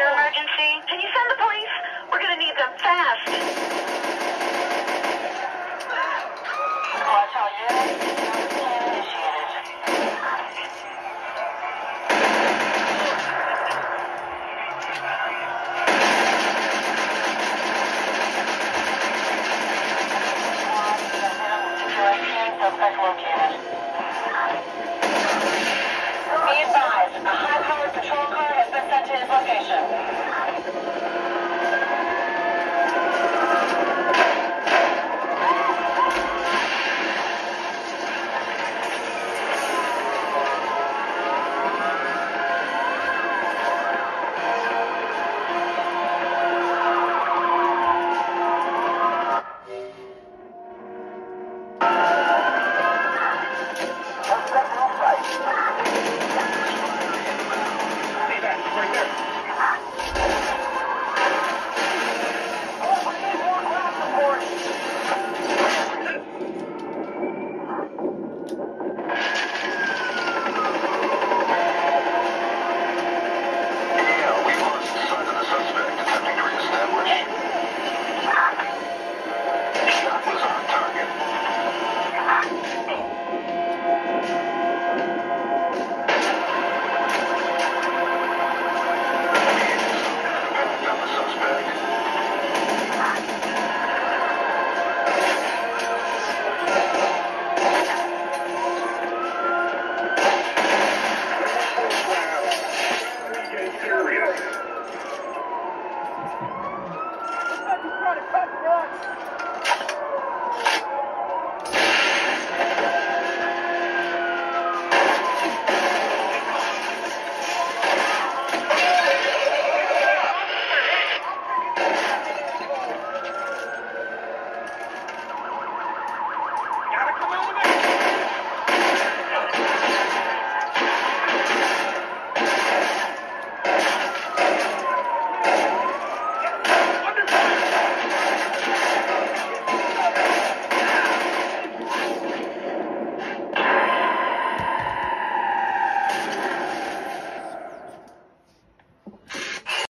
your emergency? Can you send the police? We're gonna need them fast. Located.